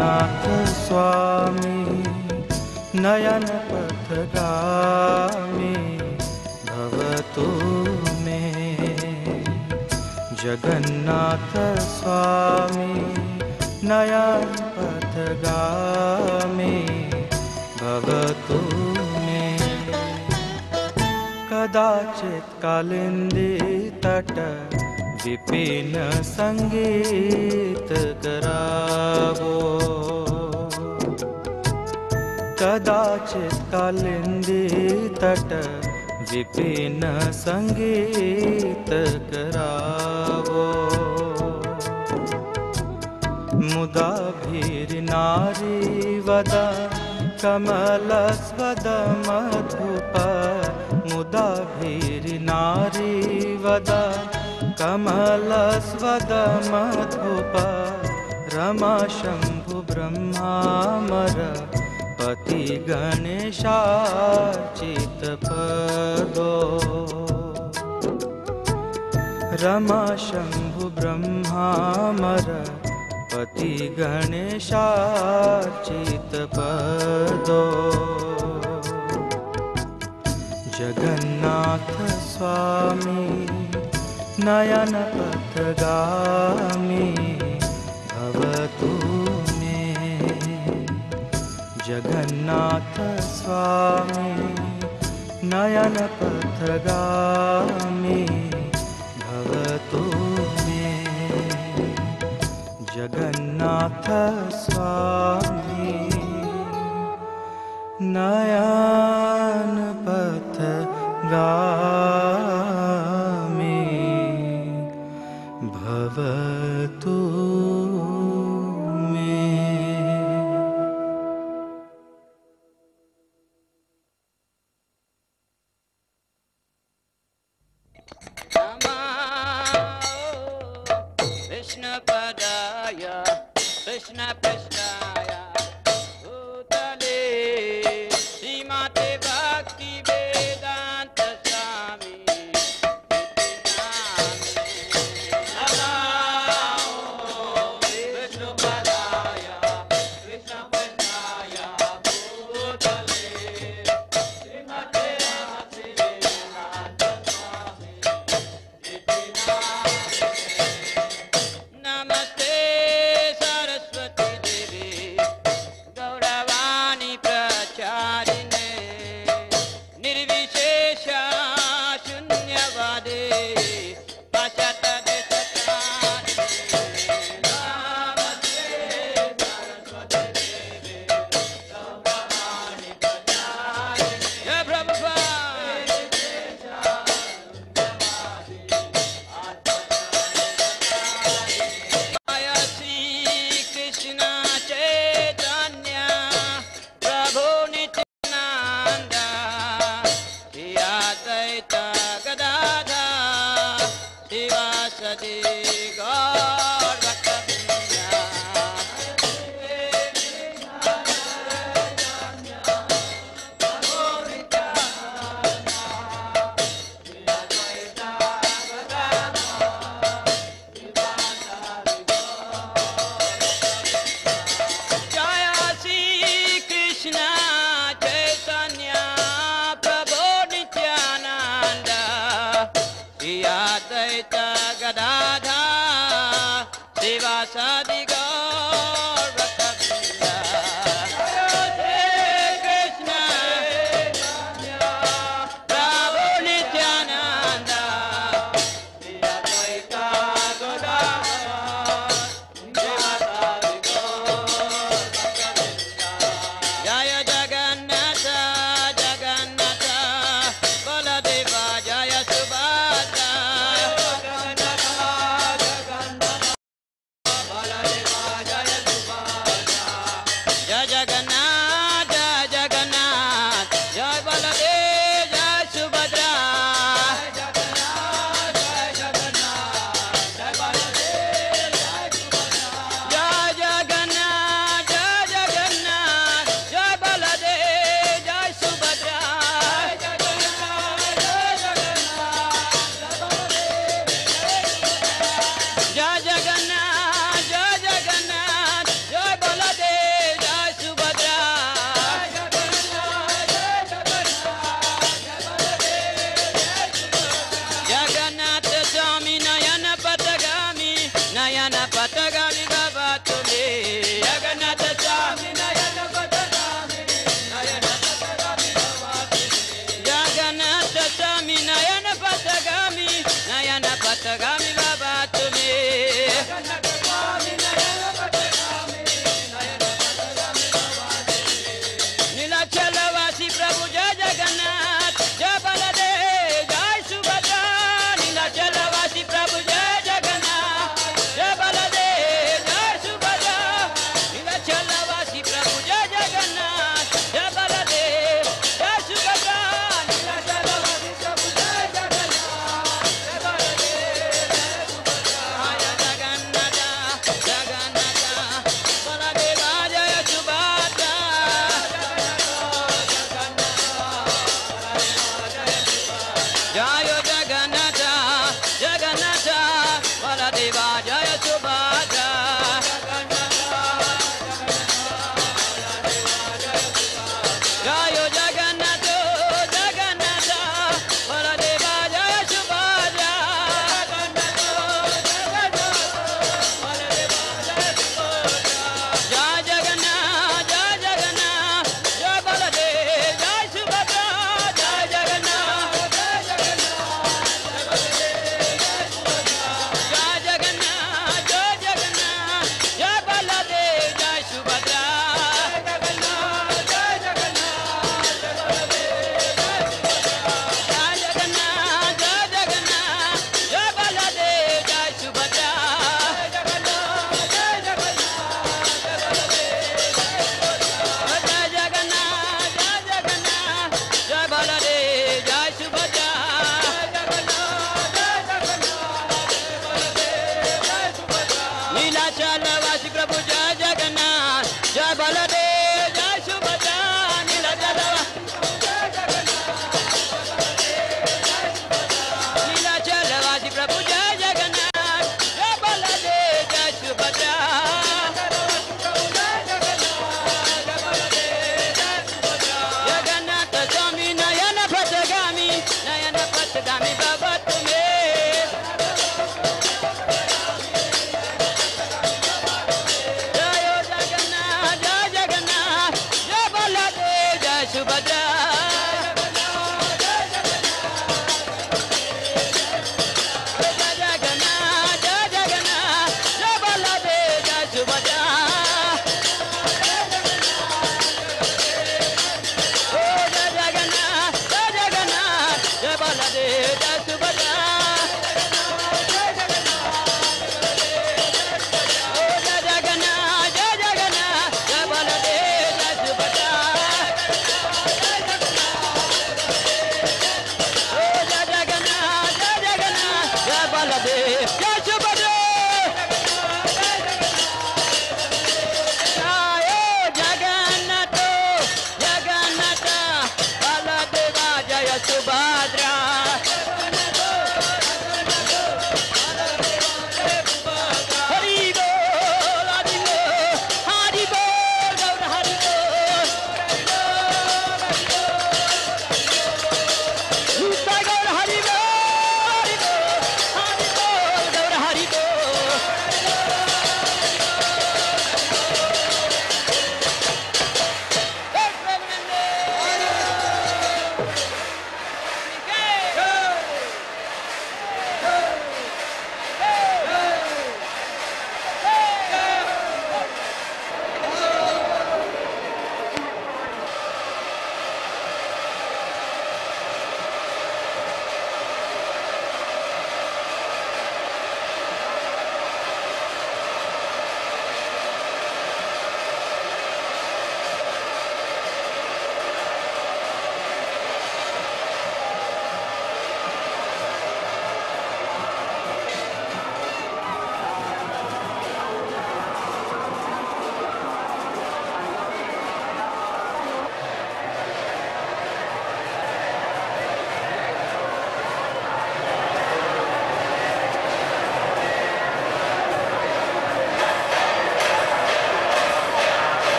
नाथ स्वामी नयनपथगामि भवतु मे। जगन्नाथ स्वामी नयनपथगामि भवतु मे। कदाचित् कदाचित्कालिन्दीतट विपिन सङ्गीत करावो। कदाचित् कालिन्दी तट विपिन सङ्गीत करावो। मुदा भीर्नारी वदा कमलस्वद मधुप। मुदा भीर्नारी वदा कमलस्वदमधुपा रमा रमाशम्भु ब्रह्मार पति गणेशाचित्ो रमाशम्भु ब्रह्मार पति गणेशाचित् पदो जगन्नाथस्वामी नयन पथगामी भवतु मे। जगन्नाथ स्वामी नयन पथगामी भवतु मे। जगन्नाथ स्वामी नयन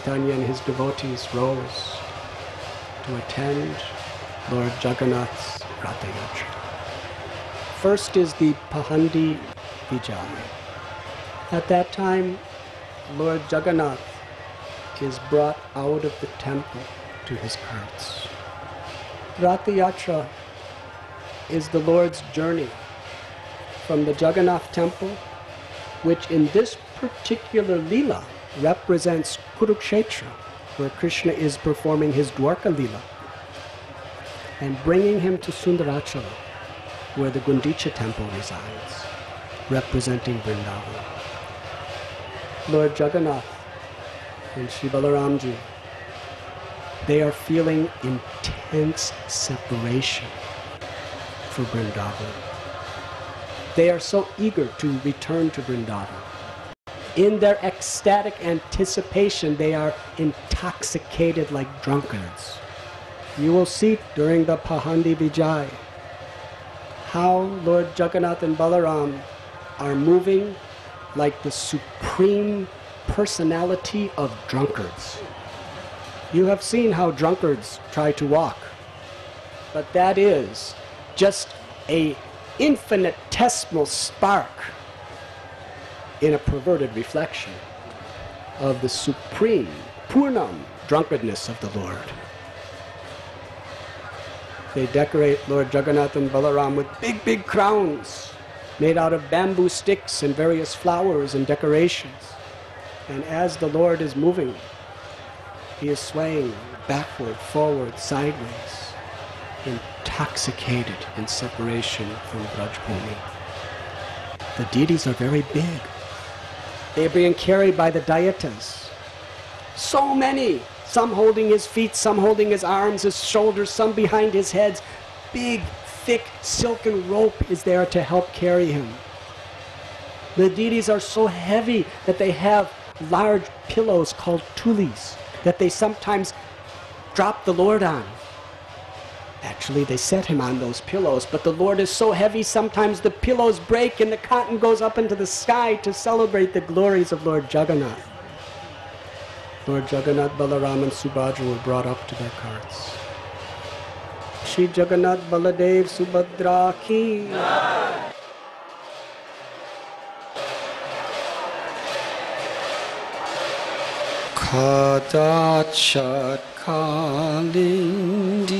Chaitanya and his devotees rose to attend Lord Jagannath's Ratha Yatra. First is the Pahandi Vijay. At that time, Lord Jagannath is brought out of the temple to his carts. Ratha Yatra is the Lord's journey from the Jagannath temple, which in this particular Leela represents Kurukshetra, where Krishna is performing his Dwarka Leela, and bringing him to Sundarachala, where the Gundicha temple resides, representing Vrindavan. Lord Jagannath and Sri they are feeling intense separation for Vrindavan. They are so eager to return to Vrindavan. In their ecstatic anticipation, they are intoxicated like drunkards. You will see during the Pahandi Vijay how Lord Jagannath and Balaram are moving like the supreme personality of drunkards. You have seen how drunkards try to walk, but that is just a infinitesimal spark in a perverted reflection of the supreme purnam drunkenness of the Lord. They decorate Lord Jagannath and Balaram with big, big crowns made out of bamboo sticks and various flowers and decorations. And as the Lord is moving, he is swaying backward, forward, sideways, intoxicated in separation from Brajbhumi. The deities are very big. They are being carried by the Dayitas. So many! Some holding his feet, some holding his arms, his shoulders, some behind his heads. Big, thick silken rope is there to help carry him. The deities are so heavy that they have large pillows called tulis that they sometimes drop the Lord on. Actually, they set him on those pillows, but the Lord is so heavy sometimes the pillows break and the cotton goes up into the sky to celebrate the glories of Lord Jagannath. Lord Jagannath, Balaram, and Subhadra were brought up to their carts. Shri Jagannath Baladev Subhadra ki. Kadachat kalindi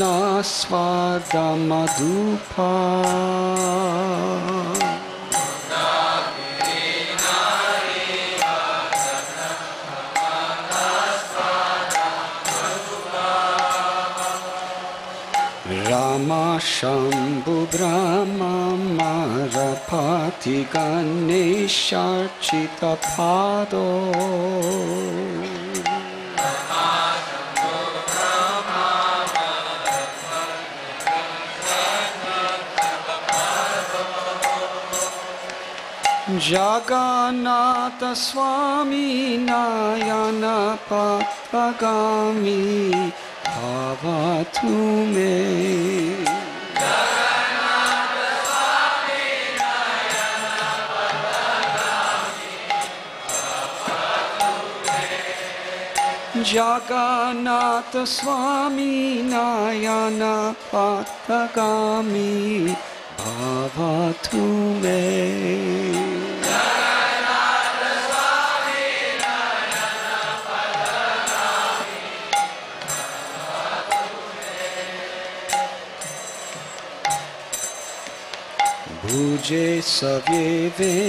नस्वादमधुफ रामाशम्भुब्रम मारपाथिकान्निषितफादो जगन्नाथस्वामीनायनपगामि भवतु मे। जगन्नाथस्वामीनायनपगामि भवतु मे। Nayana Patagami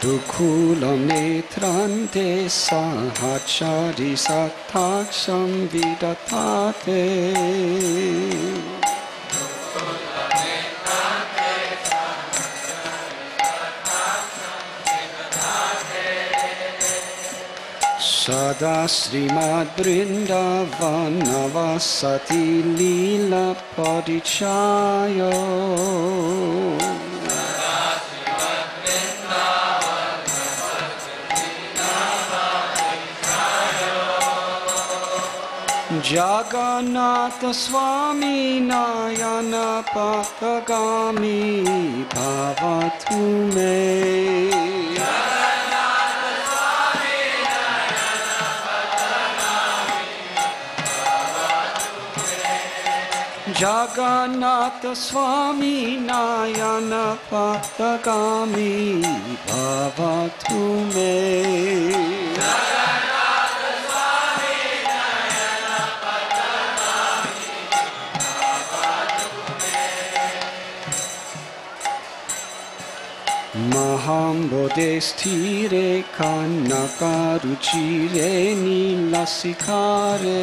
Bhavatu me Jagannatha Swami Nayana Patagami Bhavatu me Bhuje savye यदा श्रीमद्वृन्दावनवसति लीलपरिचाय। नायन नयनपथगामी भवतु मे। जगन्नाथ स्वामी नायन पतकामी बाबा तुमे महाम्बोधे स्थिरे कान्नकारुचिरे नीलसिखारे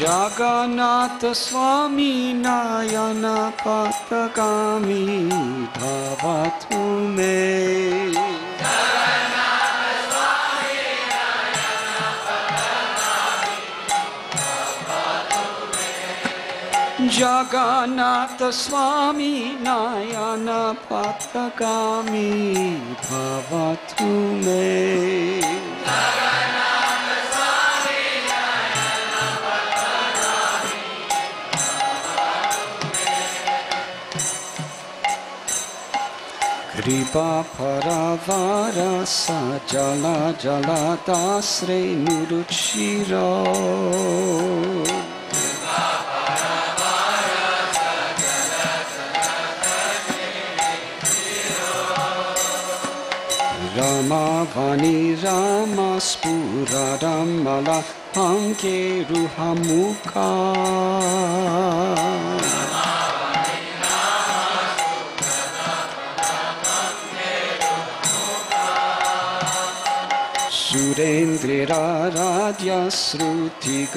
जगन्नाथ स्वामी नायना पथकामी भवतु मे। जगन्नाथ स्वामी नायन पथकामी भवतु मे। कृपा फरावारस जल जलदाश्रे निरुचिर रामा भनी राम मला हम के अङ्के रुहमुका सुरेन्द्रिराराध्य श्रुतिगानसिका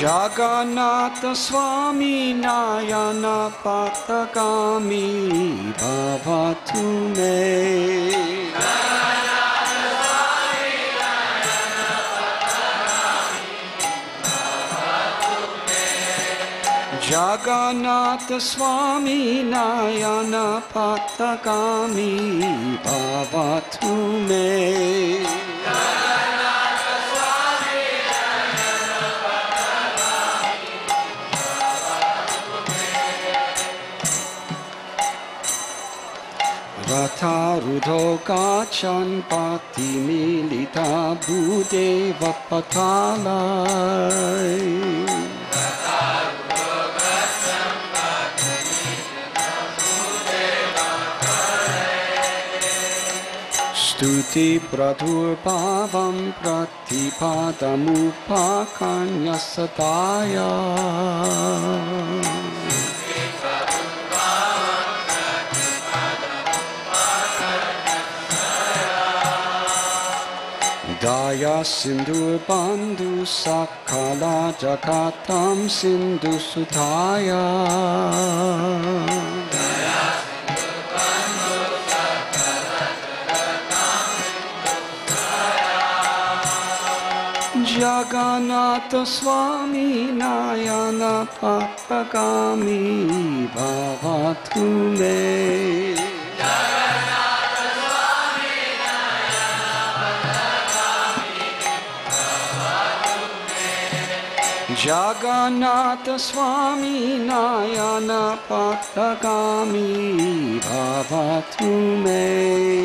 जगन्नाथस्वामी नयन पथगामी भवतु मे जगन्नाथ स्वामी नायन पतकामी बाबा तुम्हें रथारुधो काचन पाति मिलिता भूदेव पथाला पथालय स्तुतिप्रधुर्भावं प्रतिपादमुपाकन्यसताय दया सिन्धुर्बन्धु सकला जगतं जगन्नाथ स्वामी नायन पापकामी बाबा तुम्हें जगन्नाथ स्वामी नायन पापकामी बाबा तुम्हें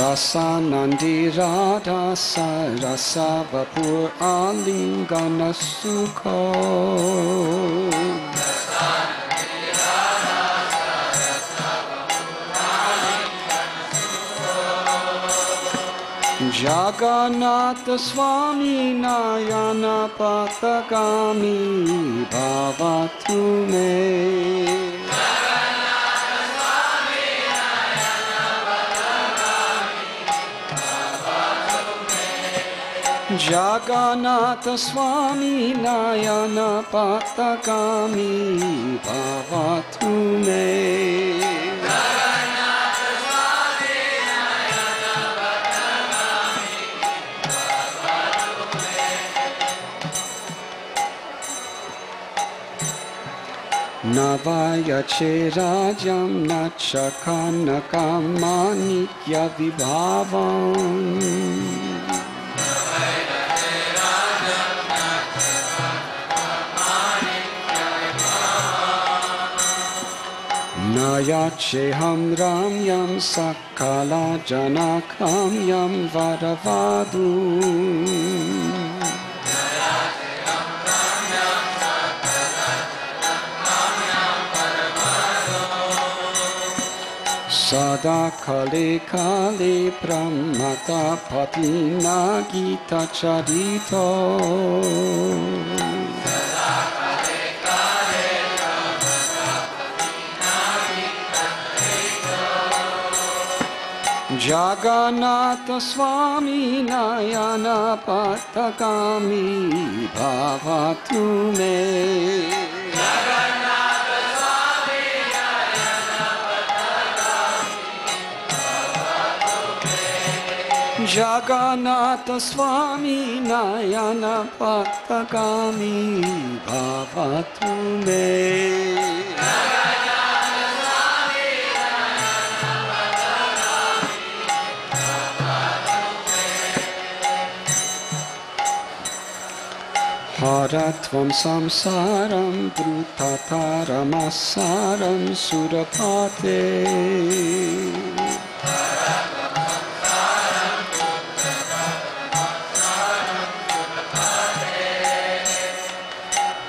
Rasa Nandi Radha Sa Rasa Vapur Alingana Sukho Jagannatha Swami Nayana Patagami me. Jagannatha Swami Nayana Patagami Bhavatu me. Navaya Cherajam Nachakana Kamanitya Nayacheham Ramyam Sakala Janakam Yam Varavadu Sada Kale Kale Brahmata Patina Gita Charito Jagannatha Swami Nayana Patagami Bhavatu me. Jagannatha Swami हर त्वं संसारं वृततारमसारं सुरपते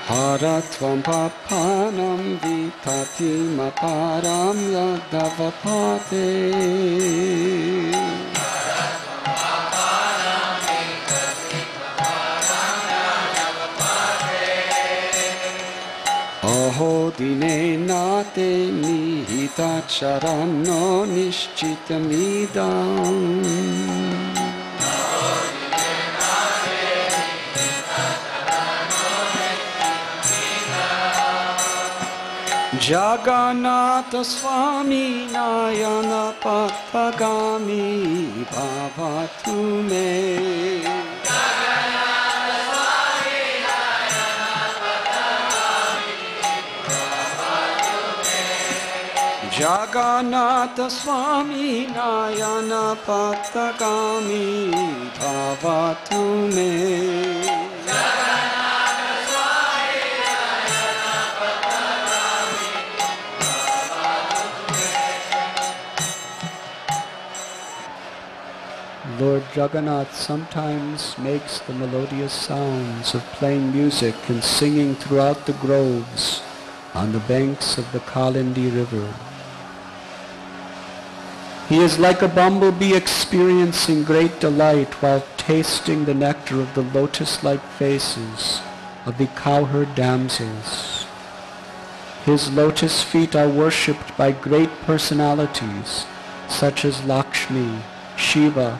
हरत्वं परं दीतातिमारं यते सहोदिनेनाते निहिताक्षरान्नो निश्चितमिदाम्। जगन्नाथस्वामी नयनपगामि भवतु मे Jagannatha Swami Nayana Patagami Bhavatu me. Lord Jagannath sometimes makes the melodious sounds of playing music and singing throughout the groves on the banks of the Kalindi River. He is like a bumblebee experiencing great delight while tasting the nectar of the lotus-like faces of the cowherd damsels. His lotus feet are worshipped by great personalities such as Lakshmi, Shiva,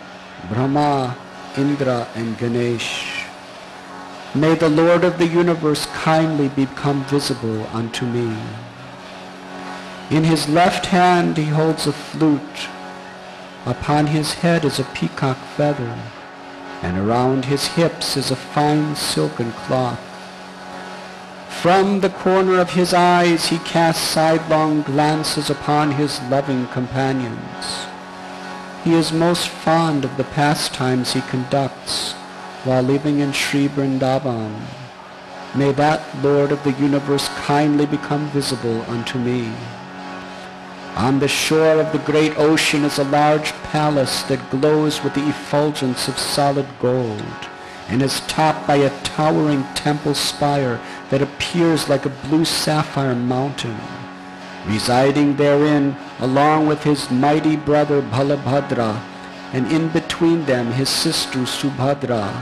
Brahma, Indra, and Ganesh. May the Lord of the universe kindly become visible unto me. In his left hand he holds a flute. Upon his head is a peacock feather, and around his hips is a fine silken cloth. From the corner of his eyes he casts sidelong glances upon his loving companions. He is most fond of the pastimes he conducts while living in Sri Vrindavan. May that Lord of the universe kindly become visible unto me. On the shore of the great ocean is a large palace that glows with the effulgence of solid gold and is topped by a towering temple spire that appears like a blue sapphire mountain. Residing therein, along with his mighty brother Balabhadra, and in between them his sister Subhadra,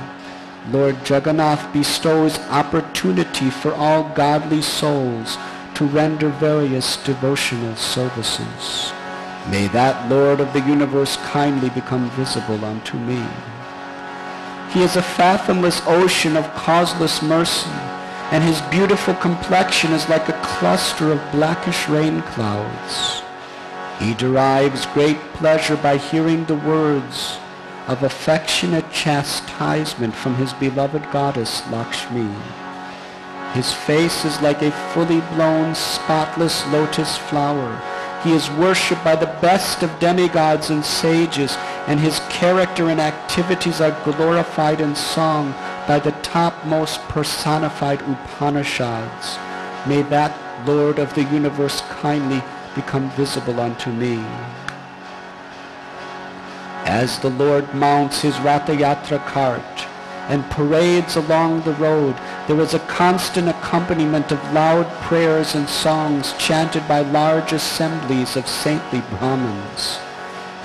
Lord Jagannath bestows opportunity for all godly souls to render various devotional services. May that Lord of the universe kindly become visible unto me. He is a fathomless ocean of causeless mercy, and his beautiful complexion is like a cluster of blackish rain clouds. He derives great pleasure by hearing the words of affectionate chastisement from his beloved goddess Lakshmi. His face is like a fully blown, spotless lotus flower. He is worshipped by the best of demigods and sages, and his character and activities are glorified in song by the topmost personified Upanishads. May that Lord of the universe kindly become visible unto me. As the Lord mounts his Rathayatra cart, and parades along the road, there is a constant accompaniment of loud prayers and songs chanted by large assemblies of saintly Brahmins.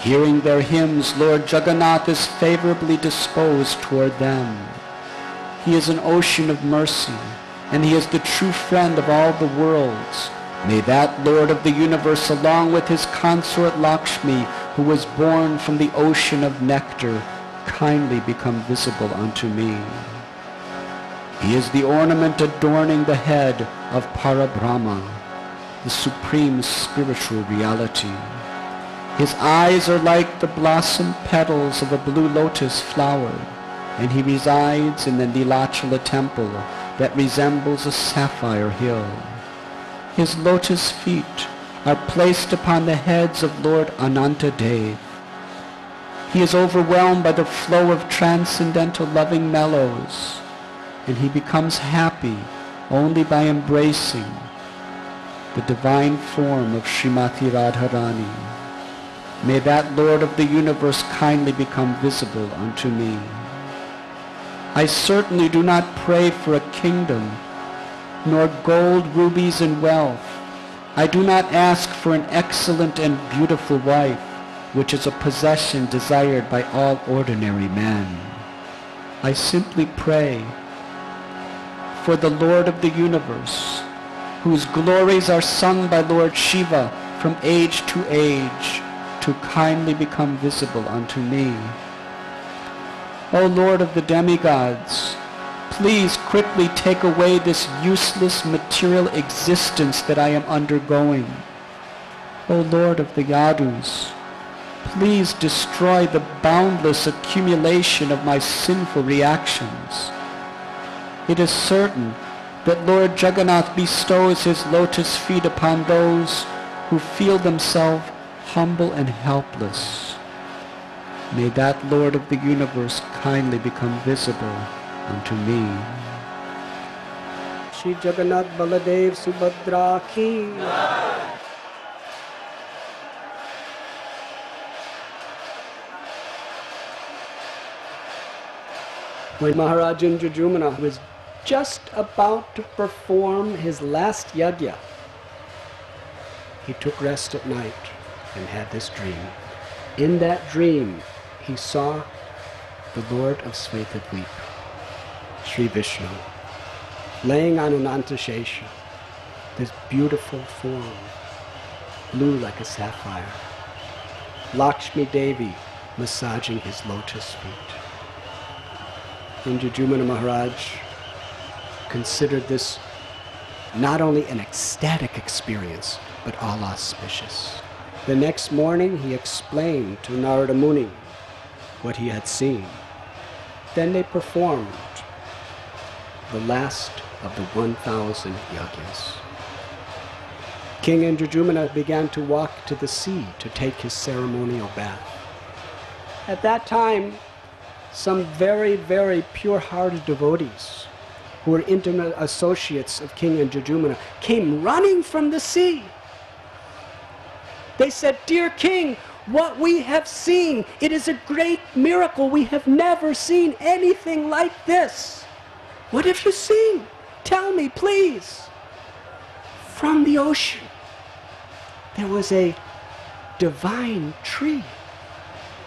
Hearing their hymns, Lord Jagannath is favorably disposed toward them. He is an ocean of mercy, and he is the true friend of all the worlds. May that Lord of the universe, along with his consort Lakshmi, who was born from the ocean of nectar, kindly become visible unto me. He is the ornament adorning the head of Para Parabrahma, the supreme spiritual reality. His eyes are like the blossom petals of a blue lotus flower, and he resides in the Nilachala temple that resembles a sapphire hill. His lotus feet are placed upon the heads of Lord Ananta Anantadev, he is overwhelmed by the flow of transcendental loving mellows, and he becomes happy only by embracing the divine form of Srimati Radharani. May that Lord of the universe kindly become visible unto me. I certainly do not pray for a kingdom, nor gold, rubies, and wealth. I do not ask for an excellent and beautiful wife which is a possession desired by all ordinary men. I simply pray for the Lord of the universe, whose glories are sung by Lord Shiva from age to age, to kindly become visible unto me. O Lord of the demigods, please quickly take away this useless material existence that I am undergoing. O Lord of the Yadus, please destroy the boundless accumulation of my sinful reactions. It is certain that Lord Jagannath bestows his lotus feet upon those who feel themselves humble and helpless. May that Lord of the universe kindly become visible unto me. Shri Jagannath Baladev Subhadra ki. When Maharaj Indradyumna was just about to perform his last yajna, he took rest at night and had this dream. In that dream, he saw the Lord of Svetadvip, Sri Vishnu. laying on an antashesha, this beautiful form, blue like a sapphire. Lakshmi Devi massaging his lotus feet. Indradyumna Maharaj considered this not only an ecstatic experience, but all auspicious. The next morning he explained to Narada Muni what he had seen. Then they performed the last of the 1,000 yajnas. King Indradyumna began to walk to the sea to take his ceremonial bath. At that time, some very, very pure-hearted devotees who were intimate associates of King and Indradyumna came running from the sea. They said, Dear King, what we have seen, it is a great miracle. We have never seen anything like this. What have you seen? Tell me, please. From the ocean, there was a divine tree.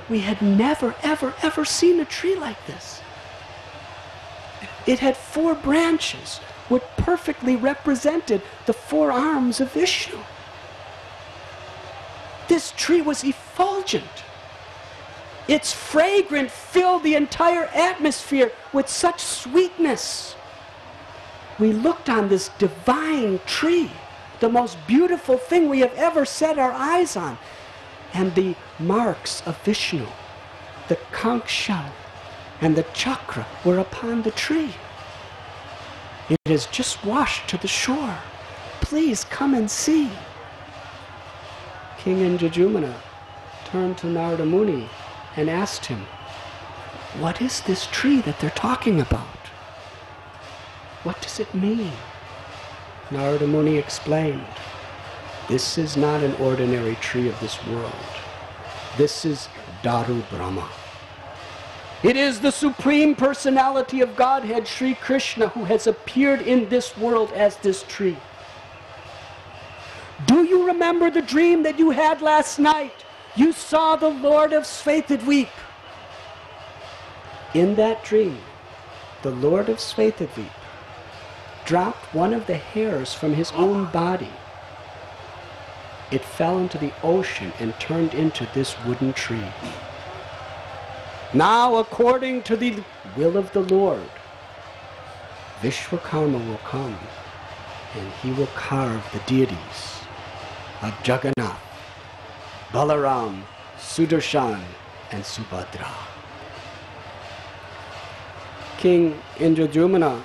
We had never, ever, ever seen a tree like this. It had four branches, which perfectly represented the four arms of Vishnu. This tree was effulgent. Its fragrance filled the entire atmosphere with such sweetness. We looked on this divine tree, the most beautiful thing we have ever set our eyes on, and the marks of Vishnu, the conch shell, and the chakra were upon the tree. It has just washed to the shore. Please come and see. King Indradyumna turned to Narada Muni and asked him, What is this tree that they're talking about? What does it mean? Narada Muni explained, This is not an ordinary tree of this world. This is Daru Brahma. It is the Supreme Personality of Godhead, Sri Krishna, who has appeared in this world as this tree. Do you remember the dream that you had last night? You saw the Lord of Svetadweep. In that dream, the Lord of Svetadweep dropped one of the hairs from his own body. It fell into the ocean and turned into this wooden tree. Now, according to the will of the Lord, Vishwakarma will come and he will carve the deities of Jagannath, Balaram, Sudarshan, and Subhadra. King Indradyumna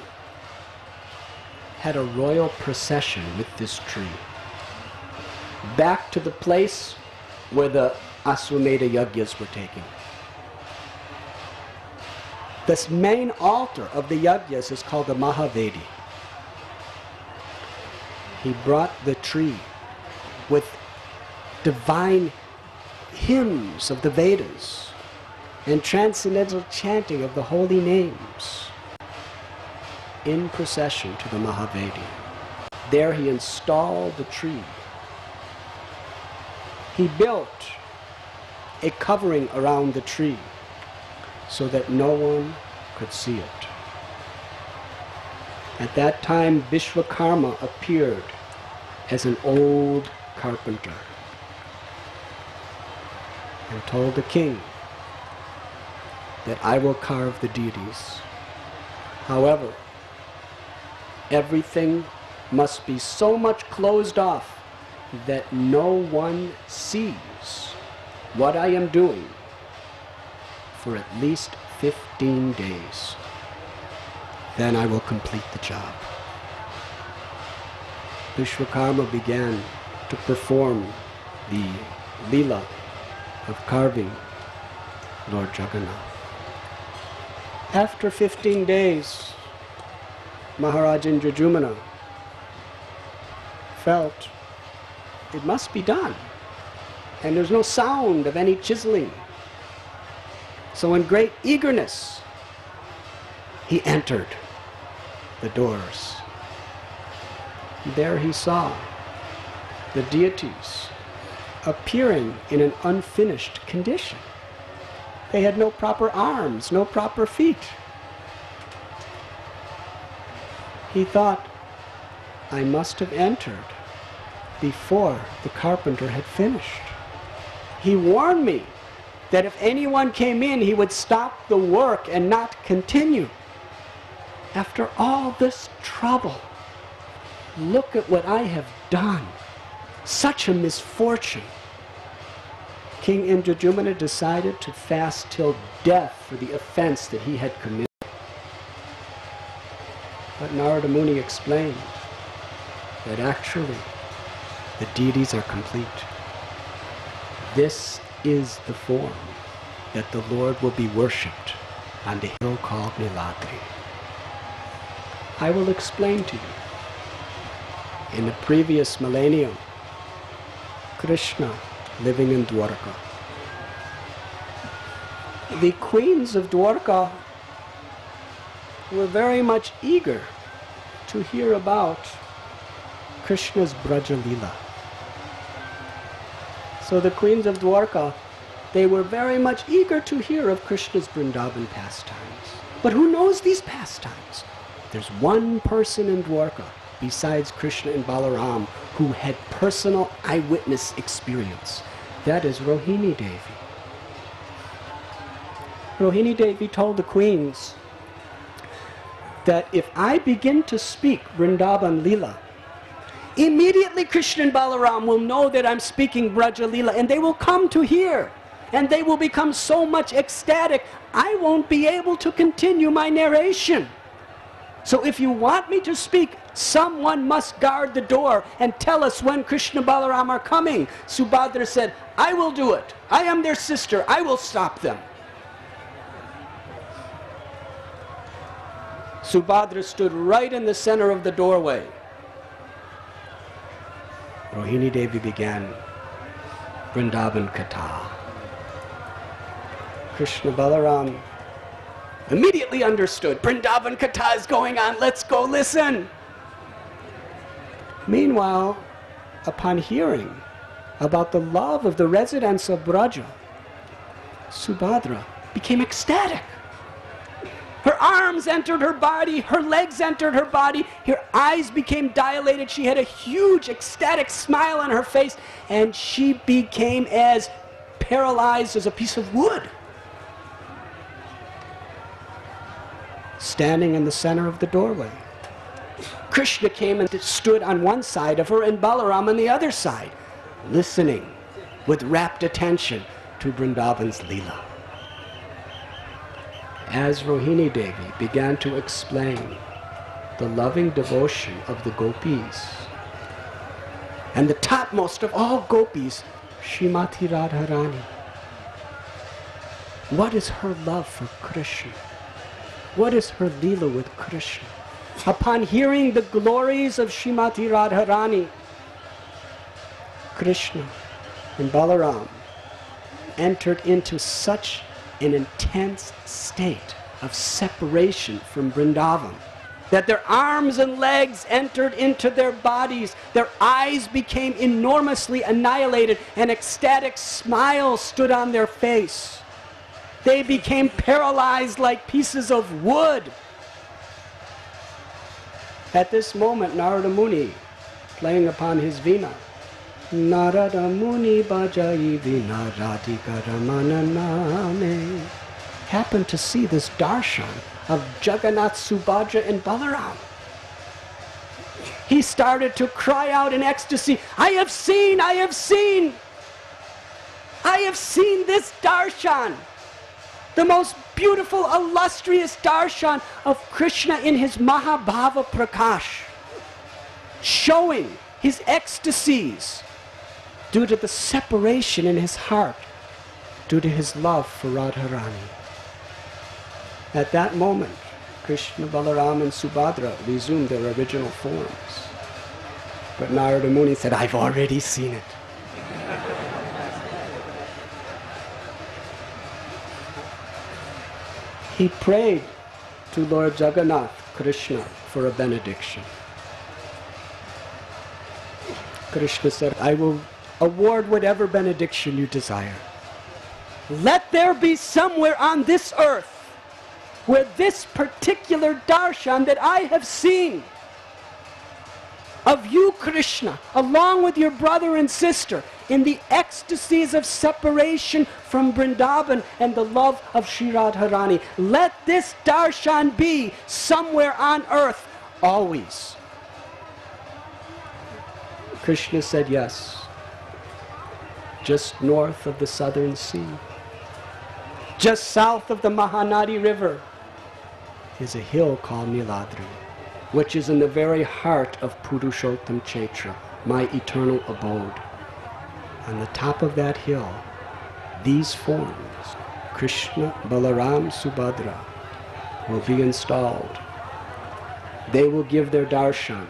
had a royal procession with this tree back to the place where the Aswamedha Yagyas were taken. This main altar of the Yagyas is called the Mahavedi. He brought the tree with divine hymns of the Vedas and transcendental chanting of the holy names in procession to the Mahavedi. There he installed the tree. He built a covering around the tree so that no one could see it. At that time, Vishwakarma appeared as an old carpenter and told the king that I will carve the deities. However, everything must be so much closed off that no one sees what I am doing for at least 15 days. Then I will complete the job. Vishwakarma began to perform the lila of carving Lord Jagannath. After 15 days, Maharaj Indradyumna felt it must be done. And there's no sound of any chiseling. So in great eagerness, he entered the doors. There he saw the deities appearing in an unfinished condition. They had no proper arms, no proper feet. He thought, I must have entered before the carpenter had finished. He warned me that if anyone came in, he would stop the work and not continue. After all this trouble, look at what I have done. Such a misfortune. King Indradyumna decided to fast till death for the offense that he had committed. But Narada Muni explained that actually the deities are complete. This is the form that the Lord will be worshipped on the hill called Niladri. I will explain to you. In the previous millennium, Krishna living in Dwarka. The queens of Dwarka were very much eager to hear about Krishna's Braja Leela. So the queens of Dwarka, they were very much eager to hear of Krishna's Vrindavan pastimes. But who knows these pastimes? There's one person in Dwarka besides Krishna and Balaram who had personal eyewitness experience. That is Rohini Devi. Rohini Devi told the queens that if I begin to speak Vrindavan Leela, immediately Krishna and Balaram will know that I'm speaking Braja and they will come to hear and they will become so much ecstatic, I won't be able to continue my narration. So if you want me to speak, someone must guard the door and tell us when Krishna Balaram are coming. Subhadra said, I will do it. I am their sister. I will stop them. Subhadra stood right in the center of the doorway. Rohini Devi began Vrindavan Katha. Krishna Balaram immediately understood Vrindavan Katha is going on, let's go listen. Meanwhile, upon hearing about the love of the residents of Braja, Subhadra became ecstatic. Her arms entered her body, her legs entered her body, her eyes became dilated. She had a huge ecstatic smile on her face, and she became as paralyzed as a piece of wood. Standing in the center of the doorway. Krishna came and stood on one side of her and Balaram on the other side, listening with rapt attention to Vrindavan's Leela as Rohini Devi began to explain the loving devotion of the gopis, and the topmost of all gopis, Srimati Radharani. What is her love for Krishna? What is her Leela with Krishna? Upon hearing the glories of Srimati Radharani, Krishna and Balaram entered into such an intense state of separation from Vrindavan. That their arms and legs entered into their bodies, their eyes became enormously annihilated, an ecstatic smile stood on their face. They became paralyzed like pieces of wood. At this moment, Narada Muni, playing upon his Narada Muni Bajai Vinaradika Ramana Name happened to see this darshan of Jagannath, Subhadra, and Balaram. He started to cry out in ecstasy, I have seen, I have seen, I have seen this darshan, the most beautiful, illustrious darshan of Krishna in his Mahabhava Prakash, showing his ecstasies due to the separation in his heart, due to his love for Radharani. At that moment, Krishna, Balaram, and Subhadra resumed their original forms. But Narada Muni said, I've already seen it. he prayed to Lord Jagannath, Krishna, for a benediction. Krishna said, I will award whatever benediction you desire. Let there be somewhere on this earth where this particular darshan that I have seen of you, Krishna, along with your brother and sister, in the ecstasies of separation from Vrindavan and the love of Sri Radharani. Let this darshan be somewhere on earth always. Krishna said yes, just north of the southern sea, just south of the Mahanadi River, is a hill called Niladri, which is in the very heart of Purushottam Kshetra, my eternal abode. On the top of that hill, these forms, Krishna, Balaram, Subhadra, will be installed. They will give their darshan.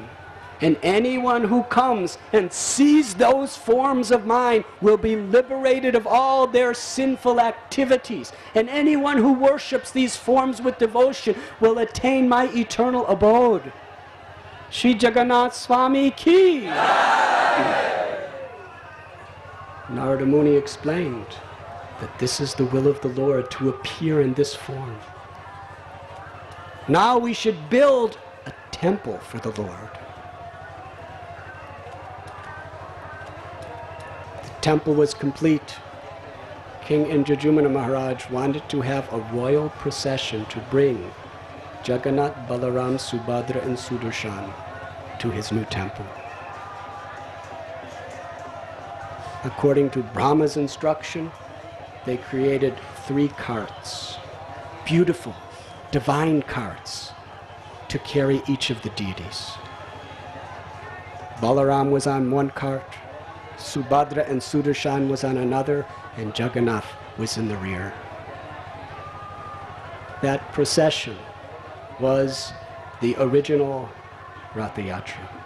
And anyone who comes and sees those forms of mine will be liberated of all their sinful activities. And anyone who worships these forms with devotion will attain my eternal abode. Sri Jagannath Swami Ki. Narada Muni explained that this is the will of the Lord to appear in this form. Now we should build a temple for the Lord. Temple was complete. King Indradyumna Maharaj wanted to have a royal procession to bring Jagannath, Balaram, Subhadra, and Sudarshan to his new temple. According to Brahma's instruction, they created three carts, beautiful, divine carts, to carry each of the deities. Balaram was on one cart, Subhadra and Sudarshan was on another, and Jagannath was in the rear. That procession was the original Ratha Yatra.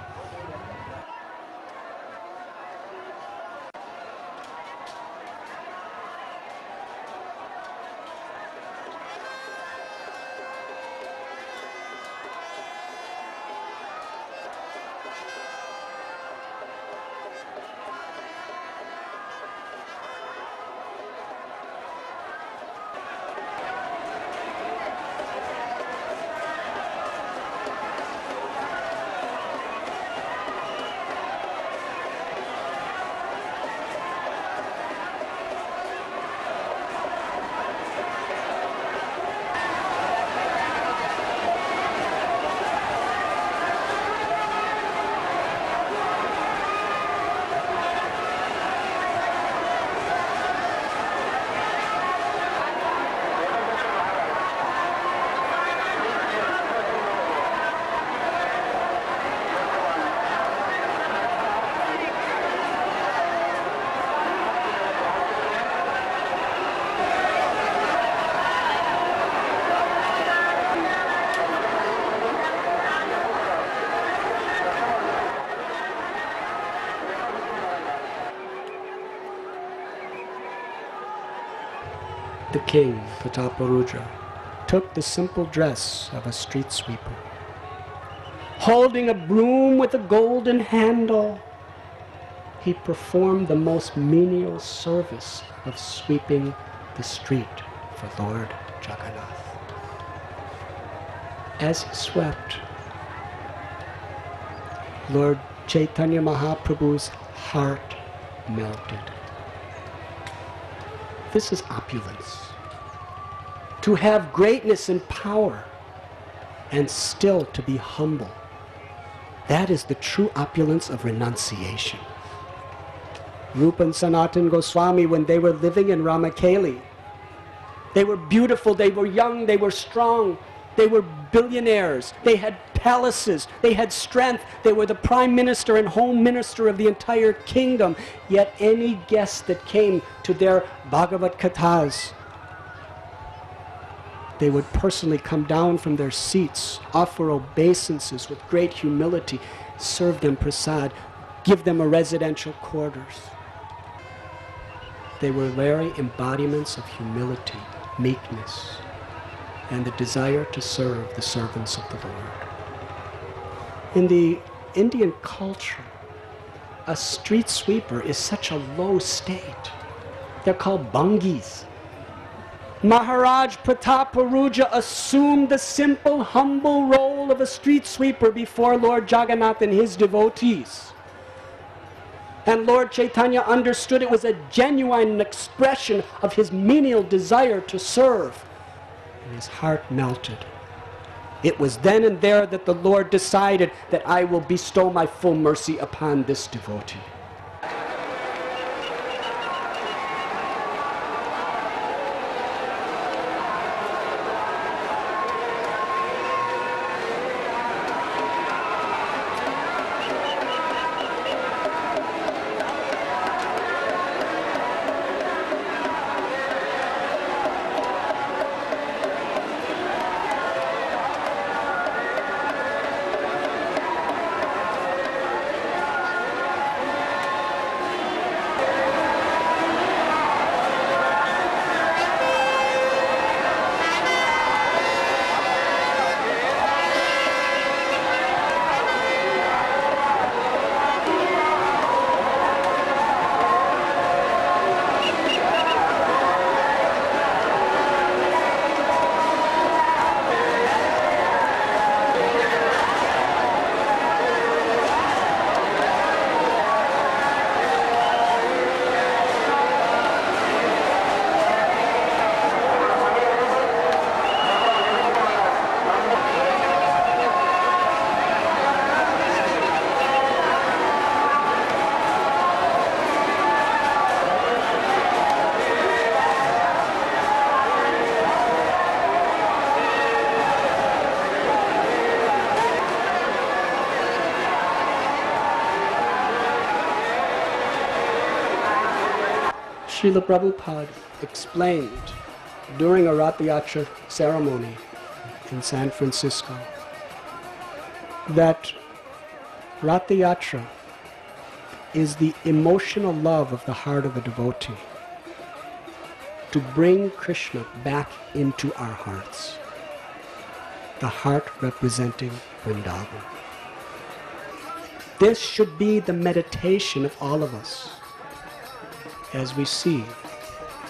King, Prataparudra, took the simple dress of a street sweeper. Holding a broom with a golden handle, he performed the most menial service of sweeping the street for Lord Jagannath. As he swept, Lord Chaitanya Mahaprabhu's heart melted. This is opulence. To have greatness and power and still to be humble. That is the true opulence of renunciation. Rupa and Sanatan Goswami, when they were living in Ramakeli, they were beautiful, they were young, they were strong, they were billionaires, they had palaces, they had strength, they were the prime minister and home minister of the entire kingdom. Yet any guest that came to their Bhagavad Kathas, they would personally come down from their seats, offer obeisances with great humility, serve them prasad, give them a residential quarters. They were very embodiments of humility, meekness, and the desire to serve the servants of the Lord. In the Indian culture, a street sweeper is such a low state. They're called bhangis. Maharaj Prataparudra assumed the simple, humble role role of a street sweeper before Lord Jagannath and his devotees. And Lord Chaitanya understood it was a genuine expression of his menial desire to serve. And his heart melted. It was then and there that the Lord decided that I will bestow my full mercy upon this devotee. Srila Prabhupada explained during a Ratha Yatra ceremony in San Francisco that Ratha Yatra is the emotional love of the heart of a devotee to bring Krishna back into our hearts. The heart representing Vrindavan. This should be the meditation of all of us as we see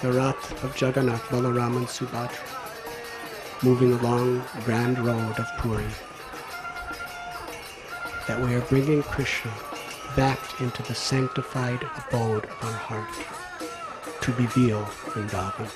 the Rath of Jagannath, Balaram and Subhadra moving along the grand road of Puri. That we are bringing Krishna back into the sanctified abode of our heart to reveal Vrindavan.